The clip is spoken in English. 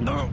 No!